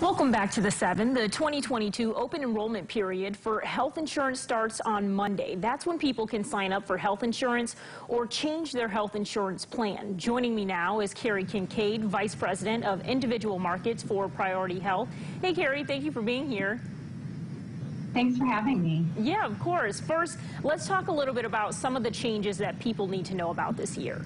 Welcome back to the 7. The 2022 open enrollment period for health insurance starts on Monday. That's when people can sign up for health insurance or change their health insurance plan. Joining me now is Carrie Kincaid, Vice President of Individual Markets for Priority Health. Hey, Carrie, thank you for being here. Thanks for having me. Yeah, of course. First, let's talk a little bit about some of the changes that people need to know about this year.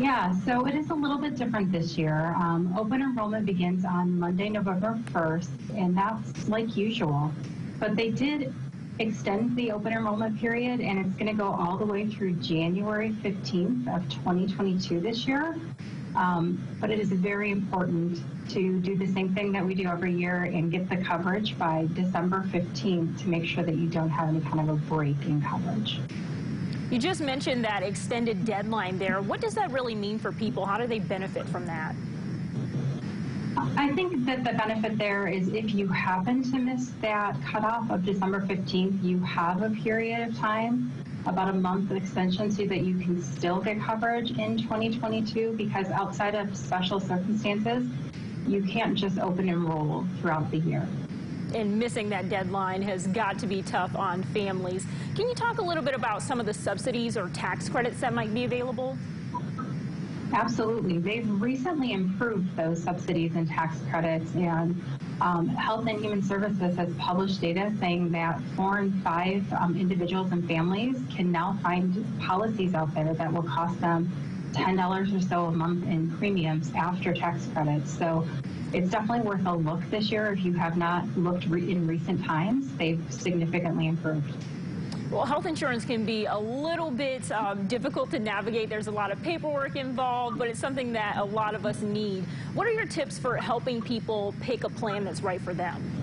Yeah, so it is a little bit different this year. Um, open enrollment begins on Monday, November 1st, and that's like usual. But they did extend the open enrollment period, and it's going to go all the way through January 15th of 2022 this year. Um, but it is very important to do the same thing that we do every year and get the coverage by December 15th to make sure that you don't have any kind of a break in coverage. You just mentioned that extended deadline there. What does that really mean for people? How do they benefit from that? I think that the benefit there is if you happen to miss that cutoff of December 15th, you have a period of time, about a month extension, so that you can still get coverage in 2022 because outside of special circumstances, you can't just open enroll throughout the year and missing that deadline has got to be tough on families. Can you talk a little bit about some of the subsidies or tax credits that might be available? Absolutely. They've recently improved those subsidies and tax credits, and um, Health and Human Services has published data saying that four and five um, individuals and families can now find policies out there that will cost them $10 or so a month in premiums after tax credits. So it's definitely worth a look this year if you have not looked re in recent times. They've significantly improved. Well, health insurance can be a little bit um, difficult to navigate. There's a lot of paperwork involved, but it's something that a lot of us need. What are your tips for helping people pick a plan that's right for them?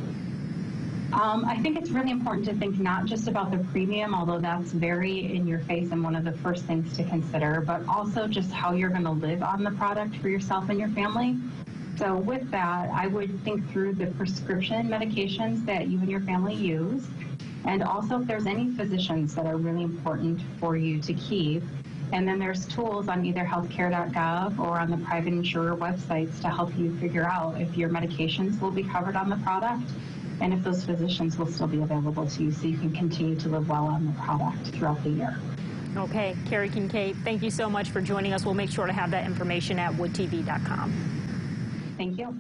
Um, I think it's really important to think not just about the premium, although that's very in your face and one of the first things to consider, but also just how you're going to live on the product for yourself and your family. So with that, I would think through the prescription medications that you and your family use, and also if there's any physicians that are really important for you to keep. And then there's tools on either healthcare.gov or on the private insurer websites to help you figure out if your medications will be covered on the product and if those physicians will still be available to you so you can continue to live well on the product throughout the year. Okay, Carrie Kincaid, thank you so much for joining us. We'll make sure to have that information at woodtv.com. Thank you.